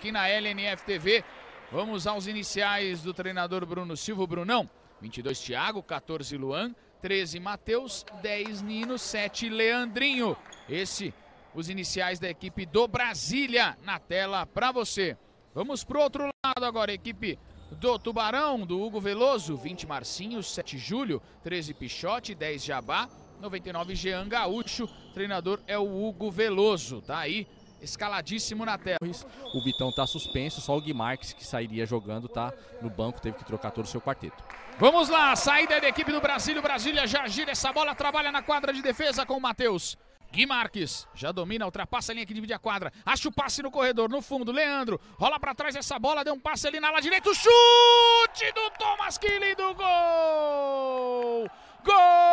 aqui na LNF TV. Vamos aos iniciais do treinador Bruno Silva, Brunão. 22 Thiago, 14 Luan, 13 Matheus, 10 Nino, 7 Leandrinho. Esse os iniciais da equipe do Brasília na tela para você. Vamos pro outro lado agora, equipe do Tubarão, do Hugo Veloso, 20 Marcinho, 7 Júlio, 13 Pichote, 10 Jabá, 99 Jean Gaúcho. Treinador é o Hugo Veloso, tá aí escaladíssimo na tela. O Vitão tá suspenso, só o Gui Marques que sairia jogando tá no banco, teve que trocar todo o seu quarteto. Vamos lá, saída da equipe do Brasil, o Brasília já gira essa bola, trabalha na quadra de defesa com o Matheus. Gui Marques já domina, ultrapassa a linha que divide a quadra. Acha o passe no corredor, no fundo. Leandro rola para trás essa bola, deu um passe ali na ala direita. Chute do Thomas, que lindo gol! Gol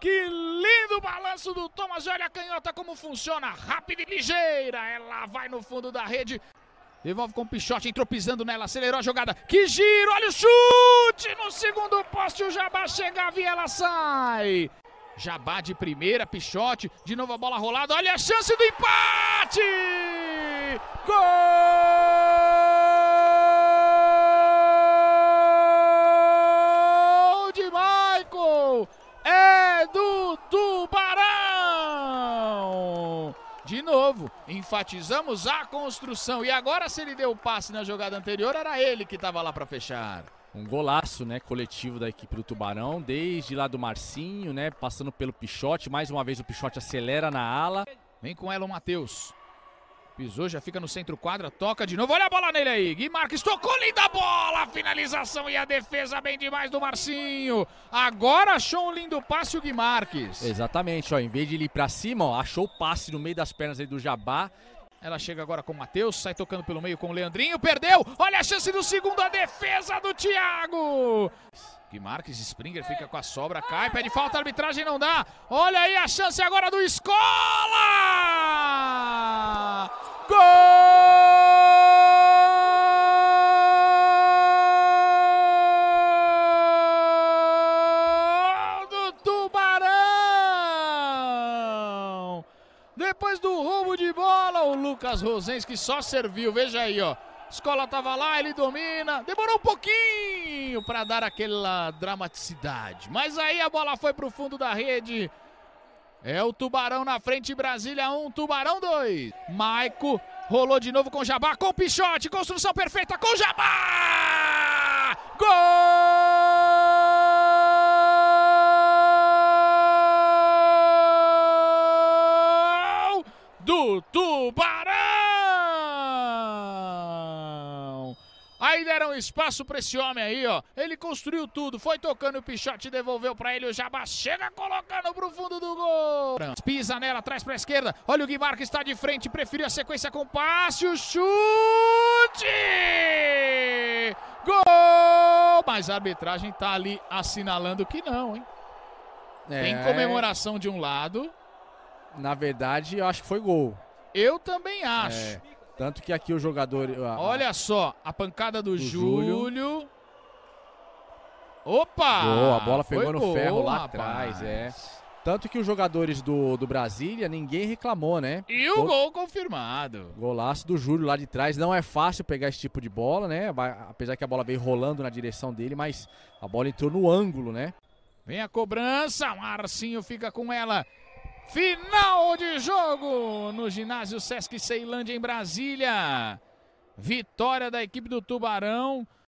Que lindo balanço do Thomas. Olha a canhota como funciona, rápida e ligeira. Ela vai no fundo da rede. Devolve com o Pichote, entrou pisando nela, acelerou a jogada. Que giro, olha o chute no segundo poste. O Jabá chegava e ela sai. Jabá de primeira, Pichote, de novo a bola rolada. Olha a chance do empate! Gol de Michael! É do Tubarão! De novo, enfatizamos a construção. E agora, se ele deu o passe na jogada anterior, era ele que estava lá para fechar. Um golaço, né, coletivo da equipe do Tubarão, desde lá do Marcinho, né, passando pelo Pichote, mais uma vez o Pichote acelera na ala. Vem com ela o Matheus. Pisou, já fica no centro quadra, toca de novo, olha a bola nele aí. Gui Marques tocou, linda bola, finalização e a defesa bem demais do Marcinho. Agora achou um lindo passe o Gui Marques. Exatamente, ó, em vez de ele ir pra cima, ó, achou o passe no meio das pernas aí do Jabá. Ela chega agora com o Matheus, sai tocando pelo meio com o Leandrinho, perdeu. Olha a chance do segundo, a defesa do Thiago. Gui Marques, Springer fica com a sobra, cai, pede falta, a arbitragem não dá. Olha aí a chance agora do Escola! Depois do roubo de bola, o Lucas Rosens que só serviu, veja aí, ó. Escola tava lá, ele domina. Demorou um pouquinho para dar aquela dramaticidade. Mas aí a bola foi pro fundo da rede. É o Tubarão na frente, Brasília 1, Tubarão 2. Maico rolou de novo com Jabá, com o Pichote, construção perfeita com Jabá! Gol do Tubarão! Aí deram espaço para esse homem aí, ó. Ele construiu tudo, foi tocando o Pichote, devolveu para ele o Jabá, chega colocando pro fundo do gol. Pisa nela, traz para esquerda. Olha o Guimar que está de frente, preferiu a sequência com passe, o chute! Gol! Mas a arbitragem tá ali assinalando que não, hein? Tem É, comemoração de um lado. Na verdade, eu acho que foi gol. Eu também acho. É, tanto que aqui o jogador. a- Olha só, a pancada do, Do Júlio. Júlio. Opa! Gol, a bola pegou no gol, ferro lá atrás, é. Tanto que os jogadores do, do Brasília, ninguém reclamou, né? E o Gol- gol confirmado. Golaço do Júlio lá de trás. Não é fácil pegar esse tipo de bola, né? Apesar que a bola veio rolando na direção dele, mas a bola entrou no ângulo, né? Vem a cobrança, Marcinho fica com ela. Final de jogo no ginásio Sesc Ceilândia em Brasília. Vitória da equipe do Tubarão.